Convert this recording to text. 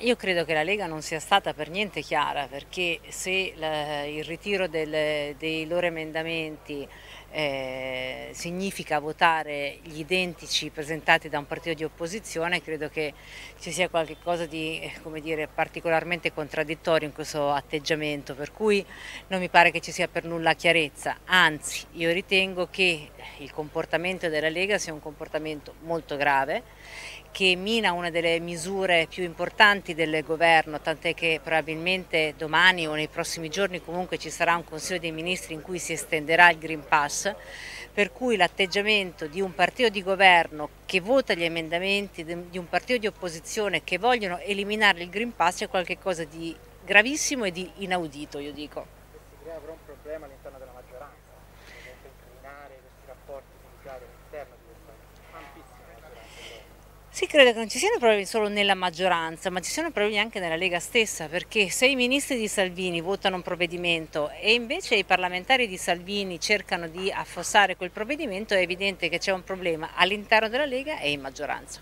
io credo che la Lega non sia stata per niente chiara perché se la, il ritiro del, dei loro emendamenti eh, significa votare gli identici presentati da un partito di opposizione, credo che ci sia qualcosa di dire, particolarmente contraddittorio in questo atteggiamento, per cui non mi pare che ci sia per nulla chiarezza, anzi io ritengo che il comportamento della Lega sia un comportamento molto grave, che mina una delle misure più importanti del governo, tant'è che probabilmente domani o nei prossimi giorni comunque ci sarà un Consiglio dei Ministri in cui si estenderà il Green Pass, per cui l'atteggiamento di un partito di governo che vota gli emendamenti di un partito di opposizione che vogliono eliminare il Green Pass è qualcosa di gravissimo e di inaudito, io dico. Crea però un problema all'interno della maggioranza, per incriminare questi rapporti fiduciari all'interno di questa ampissima maggioranza. Sì, credo che non ci siano problemi solo nella maggioranza, ma ci siano problemi anche nella Lega stessa, perché se i ministri di Salvini votano un provvedimento e invece i parlamentari di Salvini cercano di affossare quel provvedimento, è evidente che c'è un problema all'interno della Lega e in maggioranza.